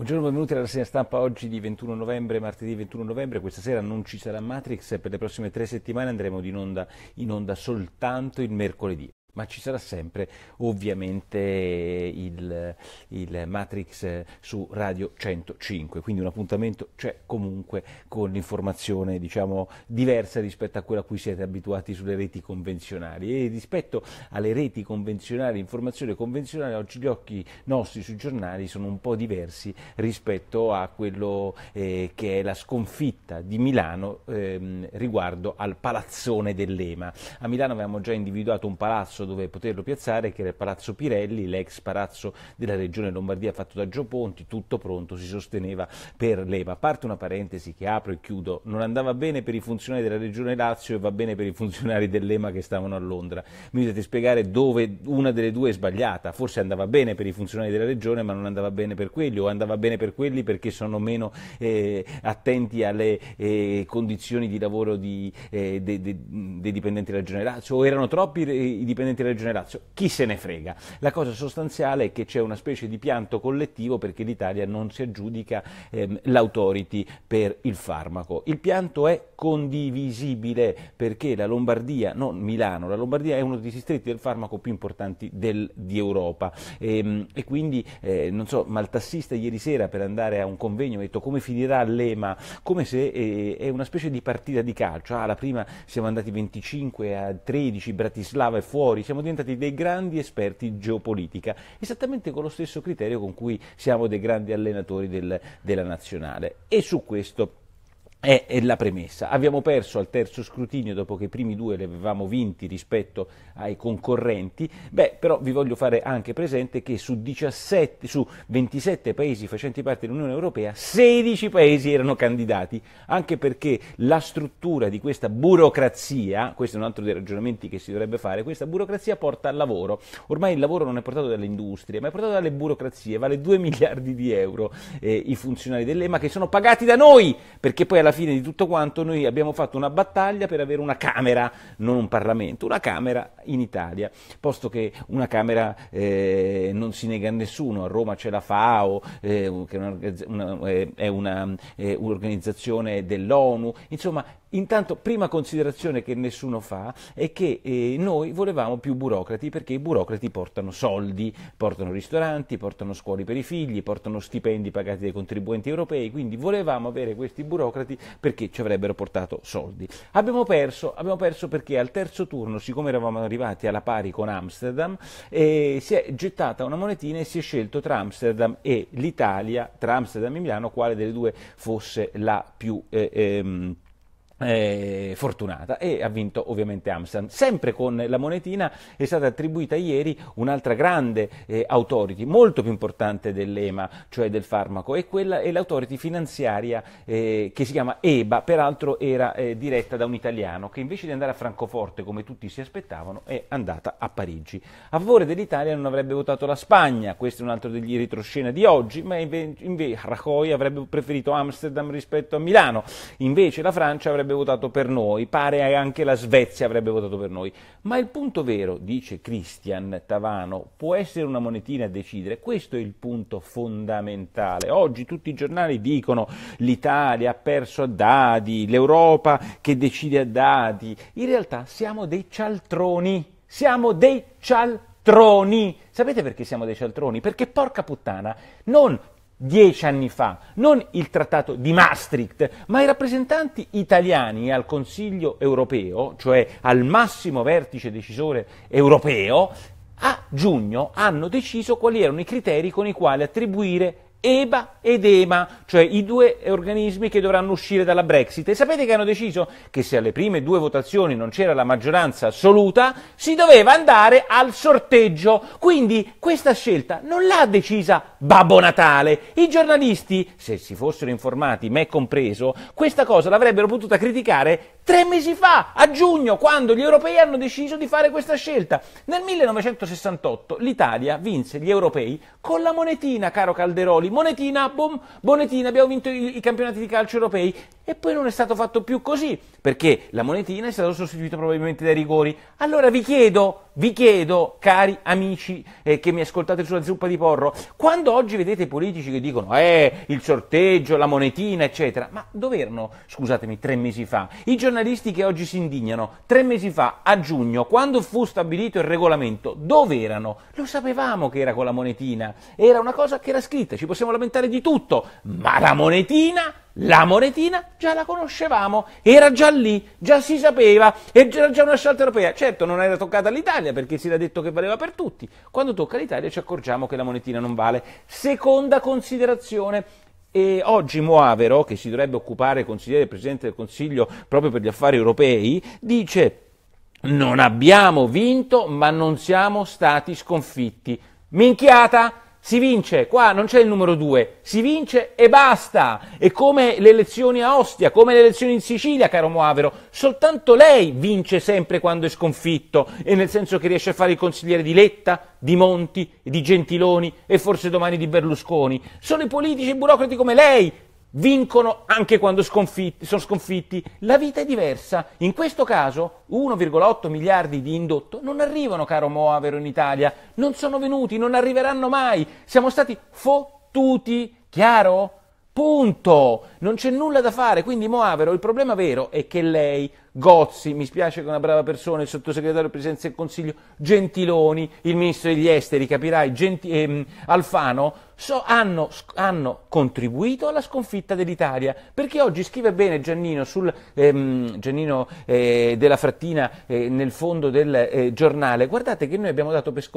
Buongiorno, benvenuti alla rassegna stampa oggi di 21 novembre, martedì 21 novembre. Questa sera non ci sarà Matrix per le prossime tre settimane andremo in onda, in onda soltanto il mercoledì ma ci sarà sempre ovviamente il, il, Matrix su Radio 105, quindi un appuntamento c'è comunque con l'informazione diciamo diversa rispetto a quella a cui siete abituati sulle reti convenzionali e rispetto alle reti convenzionali, informazione convenzionale, oggi gli occhi nostri sui giornali sono un po' diversi rispetto a quello eh, che è la sconfitta di Milano eh, riguardo al palazzone dell'EMA. A Milano avevamo già individuato un palazzo palazzo dove poterlo piazzare, che era il Palazzo Pirelli, l'ex palazzo della regione Lombardia fatto da Gio Ponti, tutto pronto, si sosteneva per l'EMA. A parte una parentesi che apro e chiudo, non andava bene per i funzionari della regione Lazio e va bene per i funzionari dell'EMA che stavano a Londra. Mi dovete spiegare dove una delle due è sbagliata, forse andava bene per i funzionari della regione ma non andava bene per quelli o andava bene per quelli perché sono meno eh, attenti alle eh, condizioni di lavoro di, eh, dei, dei, dei dipendenti della regione Lazio o erano troppi i dipendenti dipendenti della Regione Lazio, chi se ne frega. La cosa sostanziale è che c'è una specie di pianto collettivo perché l'Italia non si aggiudica ehm, l'autority per il farmaco. Il pianto è condivisibile perché la Lombardia, non Milano, la Lombardia è uno dei distretti del farmaco più importanti del, di Europa e, ehm, e quindi, eh, non so, ma il tassista ieri sera per andare a un convegno ha detto come finirà l'EMA, come se eh, è una specie di partita di calcio, ah, la prima siamo andati 25 a 13, Bratislava è fuori, fuori, siamo diventati dei grandi esperti in geopolitica, esattamente con lo stesso criterio con cui siamo dei grandi allenatori del, della nazionale. E su questo è, è, la premessa. Abbiamo perso al terzo scrutinio dopo che i primi due li avevamo vinti rispetto ai concorrenti, beh, però vi voglio fare anche presente che su, 17, su 27 paesi facenti parte dell'Unione Europea, 16 paesi erano candidati, anche perché la struttura di questa burocrazia, questo è un altro dei ragionamenti che si dovrebbe fare, questa burocrazia porta al lavoro. Ormai il lavoro non è portato dalle industrie, ma è portato dalle burocrazie, vale 2 miliardi di euro eh, i funzionari dell'EMA che sono pagati da noi, perché poi alla alla fine di tutto quanto noi abbiamo fatto una battaglia per avere una Camera, non un Parlamento, una Camera in Italia, posto che una Camera eh, non si nega a nessuno, a Roma c'è la FAO, eh, che è, una, è una, è un'organizzazione dell'ONU, insomma Intanto, prima considerazione che nessuno fa è che eh, noi volevamo più burocrati perché i burocrati portano soldi, portano ristoranti, portano scuole per i figli, portano stipendi pagati dai contribuenti europei, quindi volevamo avere questi burocrati perché ci avrebbero portato soldi. Abbiamo perso, abbiamo perso perché al terzo turno, siccome eravamo arrivati alla pari con Amsterdam, eh, si è gettata una monetina e si è scelto tra Amsterdam e l'Italia, tra Amsterdam e Milano, quale delle due fosse la più... Eh, ehm, eh, fortunata e ha vinto ovviamente Amsterdam. Sempre con la monetina è stata attribuita ieri un'altra grande eh, authority, molto più importante dell'EMA, cioè del farmaco, e quella è l'autority finanziaria eh, che si chiama EBA, peraltro era eh, diretta da un italiano che invece di andare a Francoforte come tutti si aspettavano è andata a Parigi. A favore dell'Italia non avrebbe votato la Spagna, questo è un altro degli retroscena di oggi, ma invece Rajoy avrebbe preferito Amsterdam rispetto a Milano, invece la Francia avrebbe avrebbe votato per noi, pare anche la Svezia avrebbe votato per noi. Ma il punto vero, dice Christian Tavano, può essere una monetina a decidere, questo è il punto fondamentale. Oggi tutti i giornali dicono l'Italia ha perso a dadi, l'Europa che decide a dadi. In realtà siamo dei cialtroni, siamo dei cialtroni. Sapete perché siamo dei cialtroni? Perché porca puttana, non dieci anni fa, non il trattato di Maastricht, ma i rappresentanti italiani al Consiglio europeo, cioè al massimo vertice decisore europeo, a giugno hanno deciso quali erano i criteri con i quali attribuire EBA ed EMA, cioè i due organismi che dovranno uscire dalla Brexit. E sapete che hanno deciso che se alle prime due votazioni non c'era la maggioranza assoluta, si doveva andare al sorteggio. Quindi questa scelta non l'ha decisa Babbo Natale. I giornalisti, se si fossero informati, me compreso, questa cosa l'avrebbero potuta criticare tre mesi fa, a giugno, quando gli europei hanno deciso di fare questa scelta. Nel 1968 l'Italia vinse gli europei con la monetina, caro Calderoli monetina, bom, monetina, abbiamo vinto i, i campionati di calcio europei e poi non è stato fatto più così, perché la monetina è stata sostituita probabilmente dai rigori. Allora vi chiedo, vi chiedo, cari amici eh, che mi ascoltate sulla zuppa di porro, quando oggi vedete i politici che dicono eh, il sorteggio, la monetina, eccetera, ma dove erano, scusatemi, tre mesi fa? I giornalisti che oggi si indignano, tre mesi fa, a giugno, quando fu stabilito il regolamento, dove erano? Lo sapevamo che era con la monetina, era una cosa che era scritta, ci possiamo lamentare di tutto, ma la monetina la monetina già la conoscevamo, era già lì, già si sapeva, era già una scelta europea. Certo, non era toccata all'Italia perché si era detto che valeva per tutti. Quando tocca all'Italia ci accorgiamo che la monetina non vale. Seconda considerazione, e oggi Moavero, che si dovrebbe occupare, consigliere Presidente del Consiglio proprio per gli affari europei, dice non abbiamo vinto ma non siamo stati sconfitti. Minchiata! Si vince, qua non c'è il numero due, si vince e basta. È come le elezioni a Ostia, come le elezioni in Sicilia, caro Moavero. Soltanto lei vince sempre quando è sconfitto, e nel senso che riesce a fare il consigliere di Letta, di Monti, di Gentiloni e forse domani di Berlusconi. Sono i politici e i burocrati come lei vincono anche quando sconfitti, sono sconfitti. La vita è diversa. In questo caso 1,8 miliardi di indotto non arrivano, caro Moavero, in Italia. Non sono venuti, non arriveranno mai. Siamo stati fottuti. Chiaro? Punto. Non c'è nulla da fare. Quindi Moavero, il problema vero è che lei Gozzi, mi spiace che è una brava persona, il sottosegretario di Presidenza del Consiglio, Gentiloni, il ministro degli esteri, capirai, Genti- ehm, Alfano, so, hanno, hanno, contribuito alla sconfitta dell'Italia, perché oggi scrive bene Giannino, sul, ehm, Giannino eh, della Frattina eh, nel fondo del eh, giornale, guardate che noi abbiamo dato per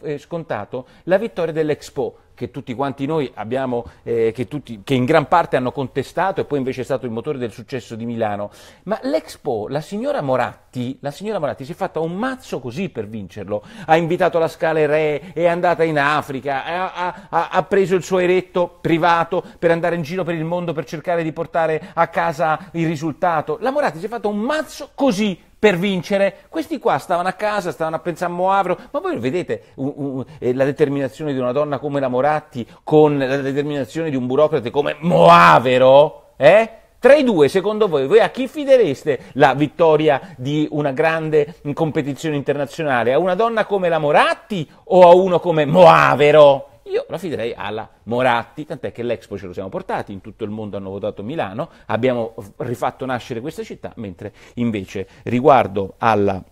eh, scontato la vittoria dell'Expo, che tutti quanti noi abbiamo, eh, che, tutti, che in gran parte hanno contestato e poi invece è stato il motore del successo di Milano, ma l'Expo Expo la signora Moratti, la signora Moratti si è fatta un mazzo così per vincerlo. Ha invitato la Scala Re, è andata in Africa, ha, ha, ha, preso il suo eretto privato per andare in giro per il mondo per cercare di portare a casa il risultato. La Moratti si è fatta un mazzo così per vincere. Questi qua stavano a casa, stavano a pensare a Moavro, ma voi vedete uh, uh, la determinazione di una donna come la Moratti con la determinazione di un burocrate come Moavero? Eh? Tra i due, secondo voi, voi a chi fidereste la vittoria di una grande competizione internazionale? A una donna come la Moratti o a uno come Moavero? Io la fiderei alla Moratti, tant'è che l'Expo ce lo siamo portati, in tutto il mondo hanno votato Milano, abbiamo rifatto nascere questa città, mentre invece riguardo alla,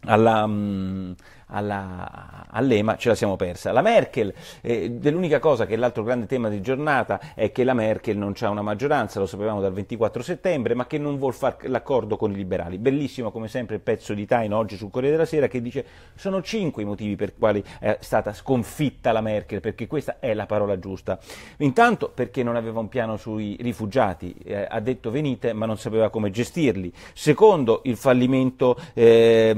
alla, um, alla, all'EMA ce la siamo persa. La Merkel, eh, dell'unica cosa che è l'altro grande tema di giornata è che la Merkel non ha una maggioranza, lo sapevamo dal 24 settembre, ma che non vuol fare l'accordo con i liberali. Bellissimo come sempre il pezzo di Taino oggi sul Corriere della Sera che dice sono cinque i motivi per quali è stata sconfitta la Merkel, perché questa è la parola giusta. Intanto perché non aveva un piano sui rifugiati, eh, ha detto venite ma non sapeva come gestirli. Secondo il fallimento eh,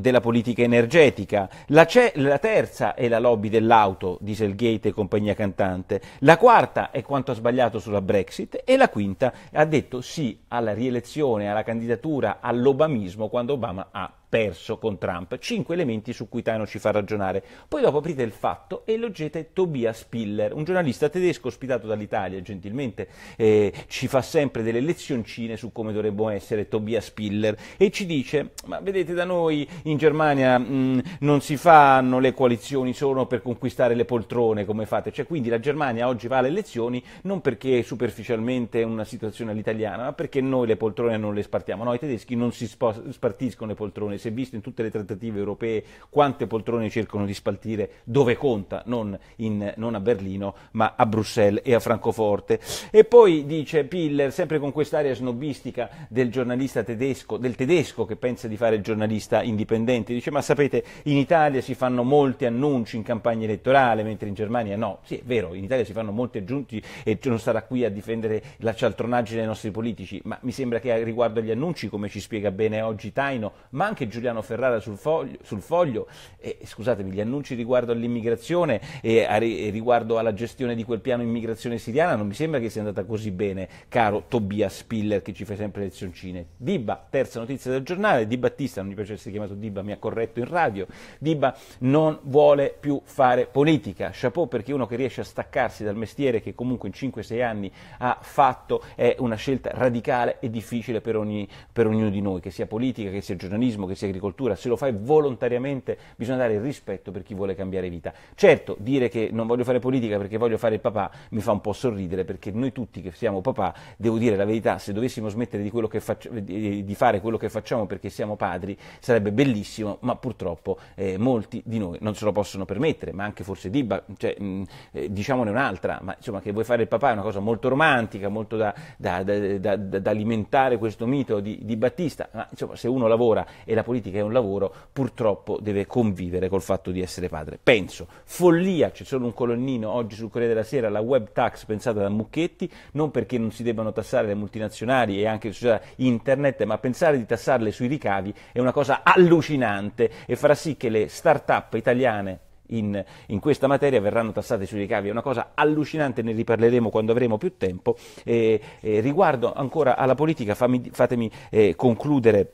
della politica energetica energetica, la, la, terza è la lobby dell'auto, Dieselgate e compagnia cantante, la quarta è quanto ha sbagliato sulla Brexit e la quinta ha detto sì alla rielezione, alla candidatura, all'obamismo quando Obama ha perso con Trump. Cinque elementi su cui Taino ci fa ragionare. Poi dopo aprite il fatto e leggete Tobias Piller, un giornalista tedesco ospitato dall'Italia, gentilmente eh, ci fa sempre delle lezioncine su come dovrebbe essere Tobias Piller e ci dice, ma vedete da noi in Germania mh, mm, non si fanno le coalizioni solo per conquistare le poltrone come fate, cioè quindi la Germania oggi va alle elezioni non perché superficialmente è una situazione all'italiana, ma perché noi le poltrone non le spartiamo, noi tedeschi non si spartiscono le poltrone, si è visto in tutte le trattative europee quante poltrone cercano di spaltire dove conta, non, in, non a Berlino, ma a Bruxelles e a Francoforte. E poi dice Piller, sempre con quest'area snobistica del giornalista tedesco, del tedesco che pensa di fare il giornalista indipendente, dice ma sapete in Italia si fanno molti annunci in campagna elettorale, mentre in Germania no. Sì, è vero, in Italia si fanno molti aggiunti e non starà qui a difendere la cialtronaggine dei nostri politici, ma mi sembra che riguardo agli annunci, come ci spiega bene oggi Taino, ma anche Giuliano Ferrara sul foglio, sul foglio e, scusatemi, gli annunci riguardo all'immigrazione e, a, e riguardo alla gestione di quel piano immigrazione siriana non mi sembra che sia andata così bene, caro Tobias Spiller che ci fa sempre lezioncine. Dibba, terza notizia del giornale, Di Battista, non mi piace essere chiamato Dibba, mi ha corretto in radio, Dibba non vuole più fare politica, chapeau perché uno che riesce a staccarsi dal mestiere che comunque in 5-6 anni ha fatto è una scelta radicale e difficile per, ogni, per ognuno di noi, che sia politica, che sia giornalismo, che sia agricoltura, se lo fai volontariamente bisogna dare rispetto per chi vuole cambiare vita. Certo, dire che non voglio fare politica perché voglio fare il papà mi fa un po' sorridere perché noi tutti che siamo papà, devo dire la verità, se dovessimo smettere di, faccio, di fare quello che facciamo perché siamo padri sarebbe bellissimo, ma purtroppo eh, molti di noi non se lo possono permettere, ma anche forse Dibba, cioè, mh, eh, diciamone un'altra, ma insomma che vuoi fare il papà è una cosa molto romantica, molto da, da, da, da alimentare questo mito di, di Battista, ma insomma se uno lavora e la politica è un lavoro, purtroppo deve convivere col fatto di essere padre. Penso, follia, c'è solo un colonnino oggi sul Corriere della Sera, la web tax pensata da Mucchetti, non perché non si debbano tassare le multinazionali e anche le internet, ma pensare di tassarle sui ricavi è una cosa allucinante e farà sì che le start-up italiane in, in, questa materia verranno tassate sui ricavi, è una cosa allucinante, ne riparleremo quando avremo più tempo. Eh, eh, riguardo ancora alla politica, fammi, fatemi eh, concludere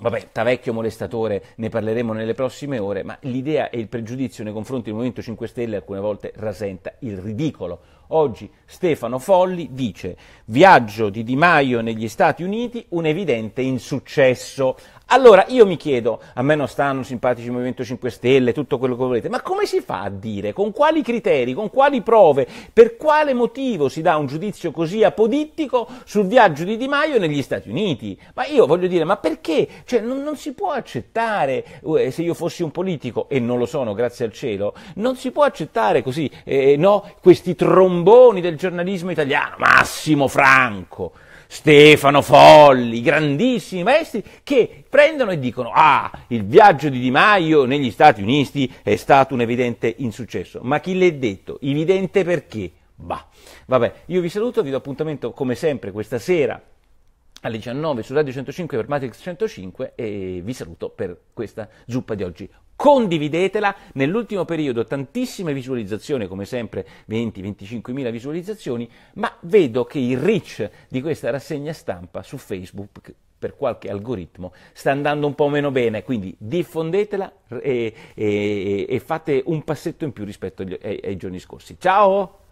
Vabbè, Tavecchio molestatore, ne parleremo nelle prossime ore, ma l'idea e il pregiudizio nei confronti del Movimento 5 Stelle alcune volte rasenta il ridicolo. Oggi Stefano Folli dice viaggio di Di Maio negli Stati Uniti, un evidente insuccesso. Allora io mi chiedo, a me non stanno simpatici il Movimento 5 Stelle, tutto quello che volete, ma come si fa a dire, con quali criteri, con quali prove, per quale motivo si dà un giudizio così apodittico sul viaggio di Di Maio negli Stati Uniti? Ma io voglio dire, ma perché? Cioè non, non si può accettare, se io fossi un politico, e non lo sono, grazie al cielo, non si può accettare così, eh, no, questi tromboni del giornalismo italiano, Massimo Franco, Stefano Folli, grandissimi maestri che prendono e dicono ah, il viaggio di Di Maio negli Stati Uniti è stato un evidente insuccesso. Ma chi l'ha detto? Evidente perché? Bah. Vabbè, io vi saluto, vi do appuntamento come sempre questa sera alle 19 su Radio 105 per Matrix 105 e vi saluto per questa zuppa di oggi condividetela. Nell'ultimo periodo tantissime visualizzazioni, come sempre 20-25 mila visualizzazioni, ma vedo che il reach di questa rassegna stampa su Facebook per qualche algoritmo sta andando un po' meno bene, quindi diffondetela e, e, e fate un passetto in più rispetto agli, ai, ai giorni scorsi. Ciao!